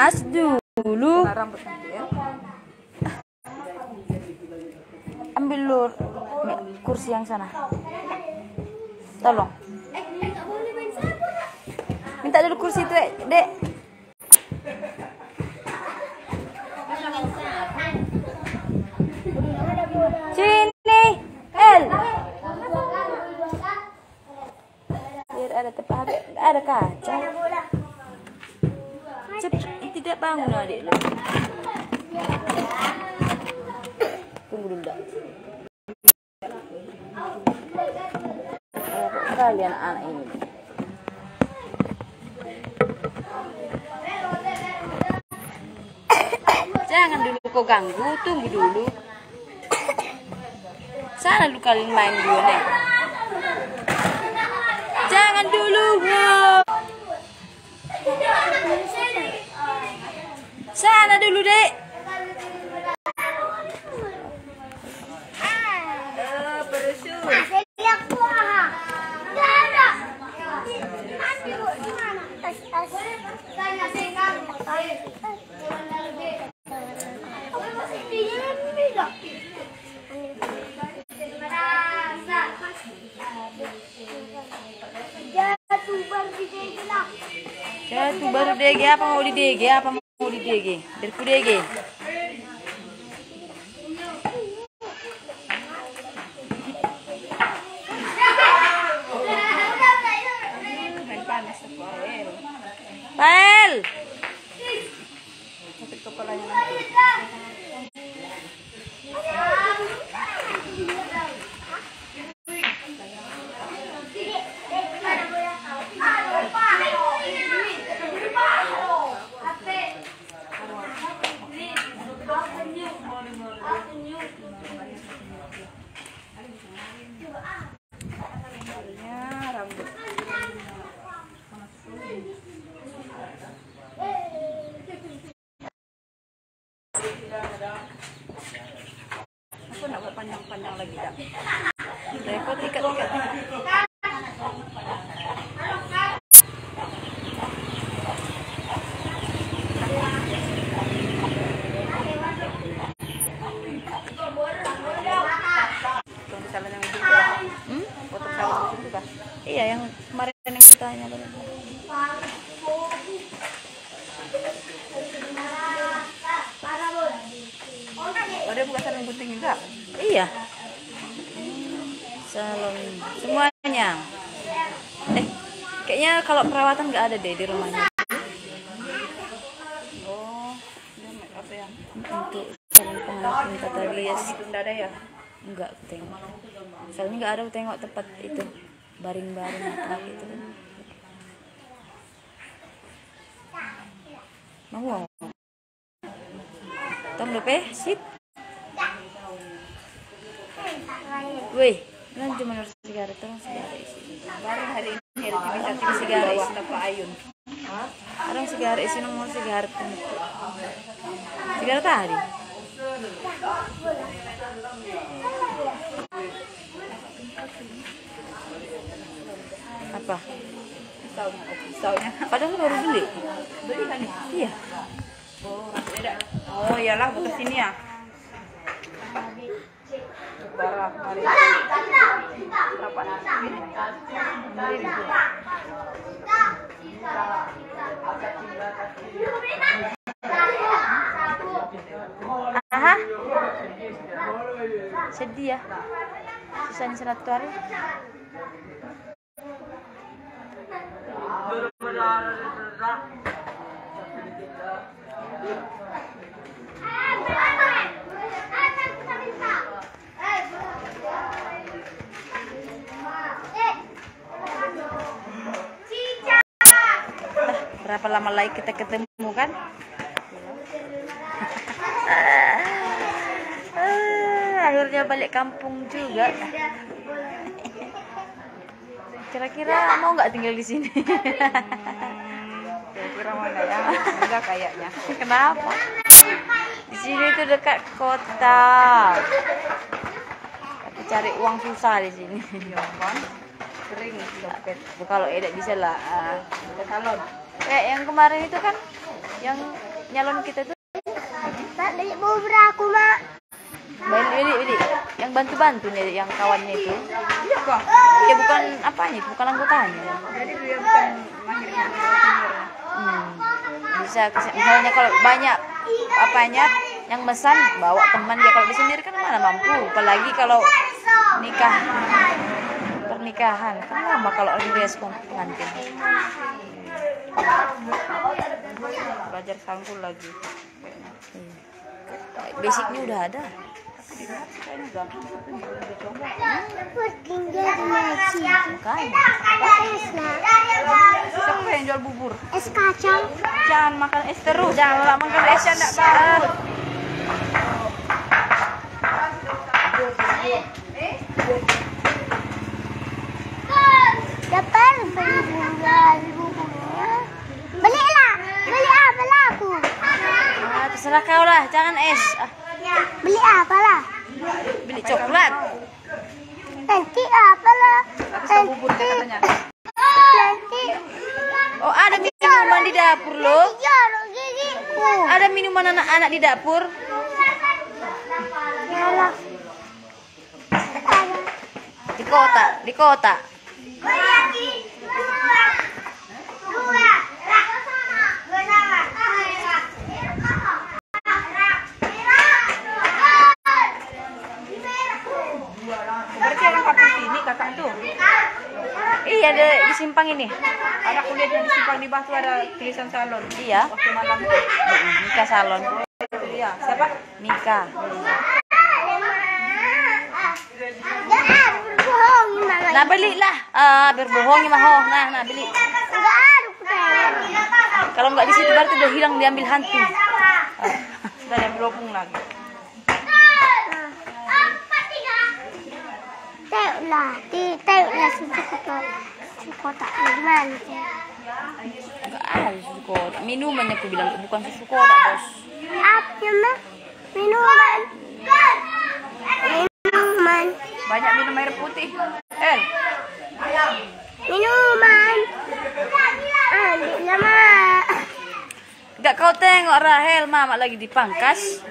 As dulu. Ambil lur kursi yang sana. Tolong. Minta dulu kursi itu, Dek. Sini. El. Biar ada tempat ada kaca. Cepat, tidak bangun adik lu. Tunggu dulu dah. Kalian anak ini. Jangan dulu kau ganggu, tunggu dulu. Sana lu kalian main dulu nih. Jangan dulu, wow. Sana dulu, Dek. Jatuh baru DG apa mau di DG apa mau di DG? Berku DG. Main panas aku air. Pael. Sakit kepalanya nanti. Ya, rambut. Aku nak panjang-panjang lagi dah. Repot ikat-ikat. Iya yang kemarin yang tanya tadi. Oh salon gunting juga? Iya. Salon semuanya. Eh, kayaknya kalau perawatan nggak ada deh di rumahnya. Oh, dia make up ya? Untuk salon pengantin kata Itu enggak ada ya? enggak tengok. Soalnya nggak ada tengok tempat itu baring-baring apa gitu. Mau. Tong lupa sip. Wih, kan cuma harus sigaret tolong sigaret isi. Baru hari ini ada inisiatif sigara isi tanpa ayun. Orang sigaret isi nomor sigaret kan. Sigaret tadi. Apa? Pisaunya, pisaunya. Padahal baru beli. Beli kan ya? Iya. Oh, beda. Oh, iyalah bekas sini ya. Barang hari berapa? Ini Aha. Sedih ya. Sisanya seratus hari. Berapa lama lagi kita ketemu kan? Ah, akhirnya balik kampung juga. Kira-kira mau nggak tinggal di sini? Kira-kira mana ya? Enggak kayaknya. Kenapa? Di sini itu dekat kota. Tapi cari uang susah di sini. Ya kan? Kering dompet. Kalau tidak bisa lah. ah. Ke salon. Kayak yang kemarin itu kan yang nyalon kita tuh beli bubur aku mak. beli beli beli yang bantu bantu nih yang kawannya itu Iya kok. ya bukan apanya itu bukan anggotanya Jadi dia bukan mahir senior. hmm. bisa misalnya kalau banyak apanya yang mesan bawa teman ya kalau di sendiri kan mana mampu apalagi kalau nikah pernikahan kan lama kalau respon pengantin Belajar sangkul lagi. Iya. basicnya udah ada. Siapa yang jual bubur? Es kacang. Jangan makan es terus. Jangan makan es yang enggak bagus. Dapat beli bubur buburnya. Belilah. Beli apa lah aku? ah, terserah kau lah jangan es ah, Beli apa lah? beli coklat Nanti apa lah? Katanya. Nanti. oh ada minuman di dapur loh ada minuman anak-anak di dapur Yalah. di kota di kota Berarti orang kampung sini kakak tuh. iya ada di simpang ini Ada kuliah yang di simpang di batu ada tulisan salon. iya Waktu malam. Nikah salon Iya. Siapa? mama. nah belilah ah berbohong mah oh nah nah beli kalau nggak di situ berarti udah hilang diambil hantu Ah. Sudah yang berhubung lagi. Tengoklah, di tengoklah kota, susu kota gimana? nggak ada susu kotak minumannya aku bilang bukan susu kotak bos Apa mah? Minuman. Minuman. Banyak minum air putih. El. Minuman. Ambil mak. nggak kau tengok Rahel mama lagi dipangkas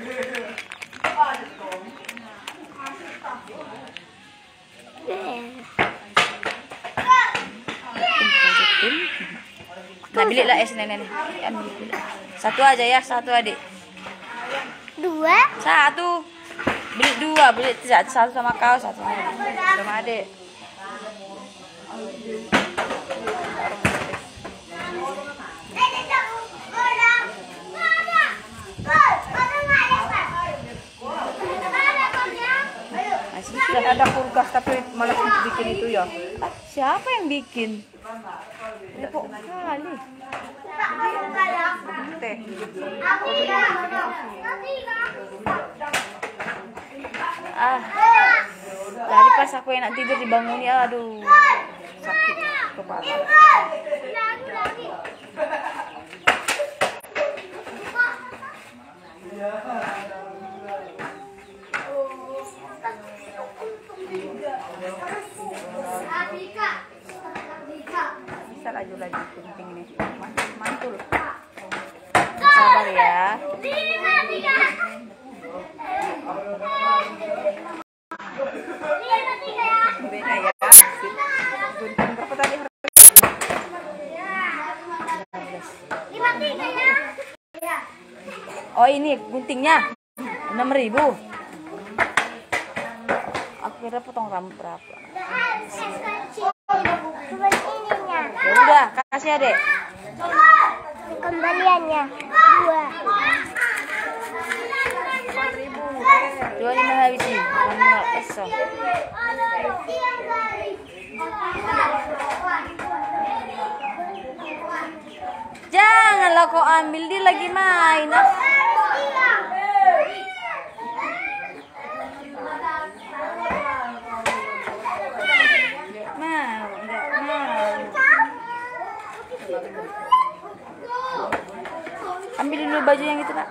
nah beli lah es nenek ambil beli. satu aja ya satu adik. Dua. satu. Beli dua beli satu, satu sama kau satu sama adik. Sama adik. Masih Dan ada kulkas tapi malas untuk bikin itu ya. siapa yang bikin kali. Ah. Pas aku enak tidur dibanguni aduh Sakit kepala. Bisa laju lagi penting ini. Mantul. mantul. sabar ya Beda ya. Gunting berapa tadi? oh ini guntingnya. Enam ribu. Aku kira potong rambut berapa? Ya udah kasih adek Kembaliannya. Dua. dua lima habisi Manual eso janganlah kau ambil dia lagi main. ah. Ambil dulu baju yang itu pak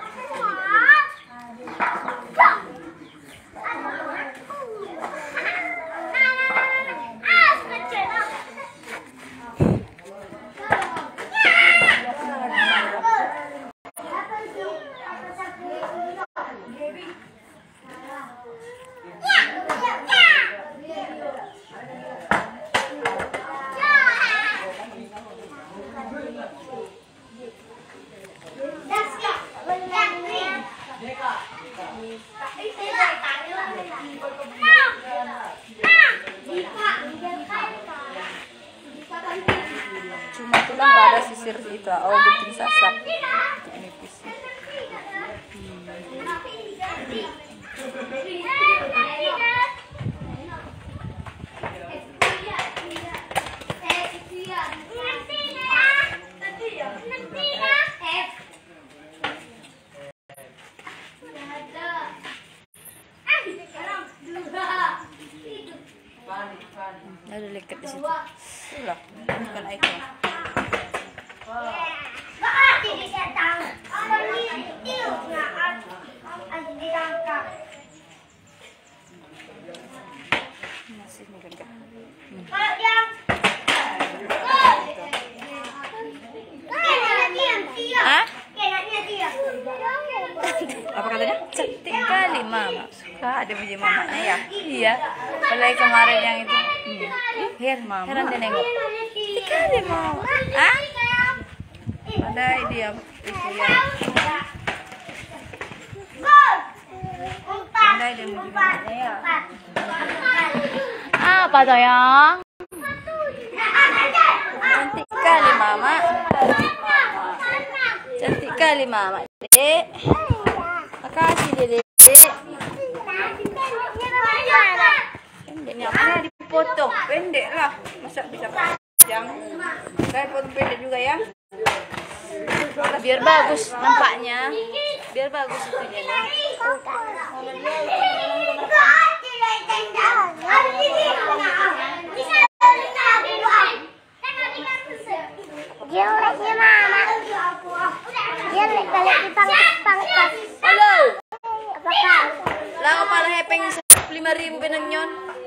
Ada leket di situ. itulah bukan kan Hah? apa katanya Cantik kali mama. suka ada puji mamanya ya Iya. Apalagi kemarin yang itu. Her mama Heran dia nengok. Cantik kali mama. Hah? ada dia itu ya dia ya Apa sayang? Cantik kali mama. Cantik kali mama. Dek. Makasih dek. pendeknya apa dipotong pendek lah masa bisa panjang saya potong pendek juga ya Biar bagus nampaknya. Biar bagus itunya nih. Jeleknya mama. Jelek balik di pangkas-pangkas. Halo. Lah malah hepeng 5000 benang nyon.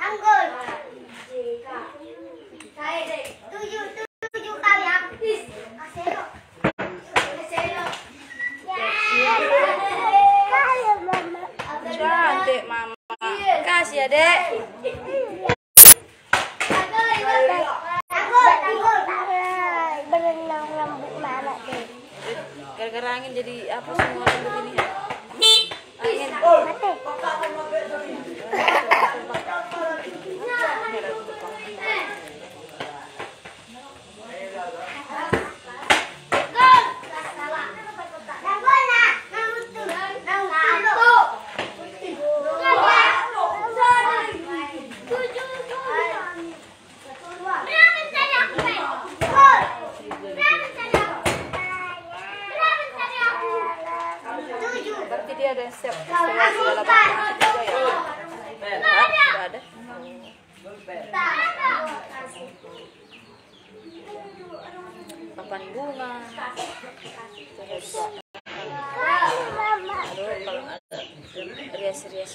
I'm going.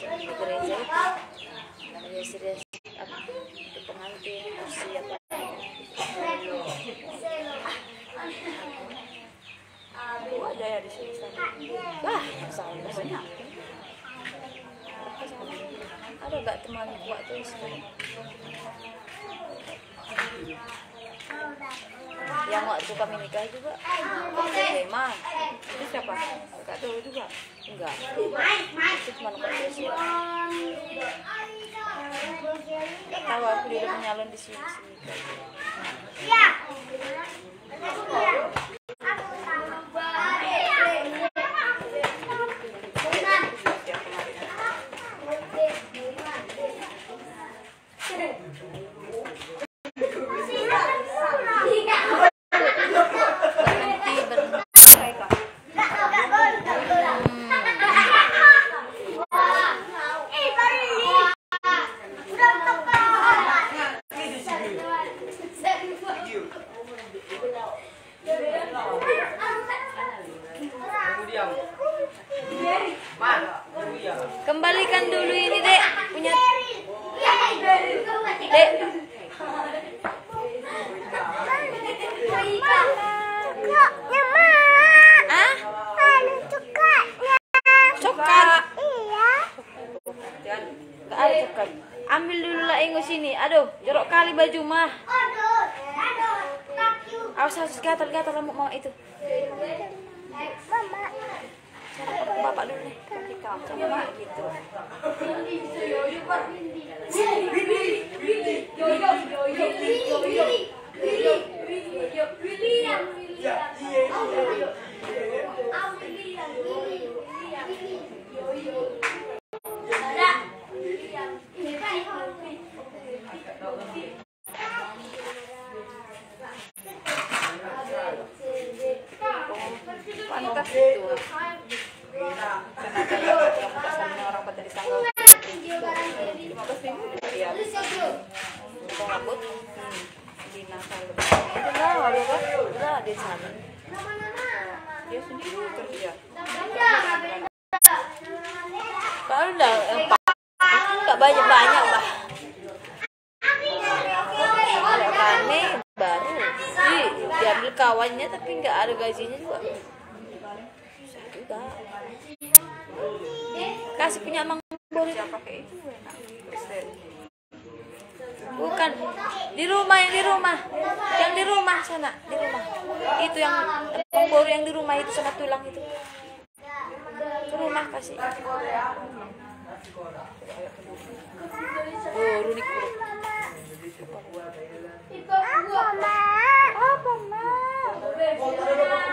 Rias-rias yang di gereja itu rias-rias apa di pengantin kursi apa ada ya di sini sana wah sama banyak ada nggak teman kuat tuh di situ? yang waktu kami nikah juga waktu SMA itu siapa nggak tahu juga enggak itu cuma konversi tahu aku udah menyalon di sini sini berhenti berhenti kembalikan dulu ini dek punya dek ah coklat Iya. Gak ada coklat ambil dulu lah ingus sini aduh jorok kali baju mah awas awas gatal gatal rambut mau itu Mama. bapak dulu nih kaki kamu sama gitu Pantas itu. Tenaga yang yang orang pada disangka lima belas ribu ya. Untuk rambut. Hmm. Di nasal Udah, waduh kan? Udah di sana. dia sendiri kerja. Kalau udah yang pa- itu nggak banyak banyak bah. Kane baru, Di, diambil kawannya tapi nggak ada gajinya juga. Susah juga. Kasih punya emang boleh Siapa pakai itu enak. Kristen. Bukan di rumah yang di rumah, yang di rumah sana di rumah. Itu yang baru yang di rumah itu sama tulang itu. Ke rumah kasih. Oh, runik. Apa, Mak? Apa, Mak?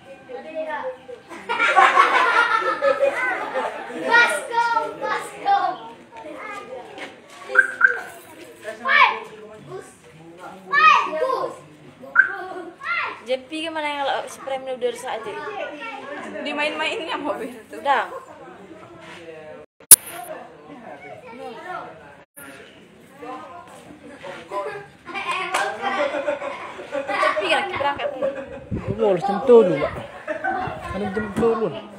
Jepi gimana yang kalau spray udah saja? Dimain-mainnya mobil itu. Udah. Jepi kan berangkat. Boleh jam 7 Pak. Jam 10.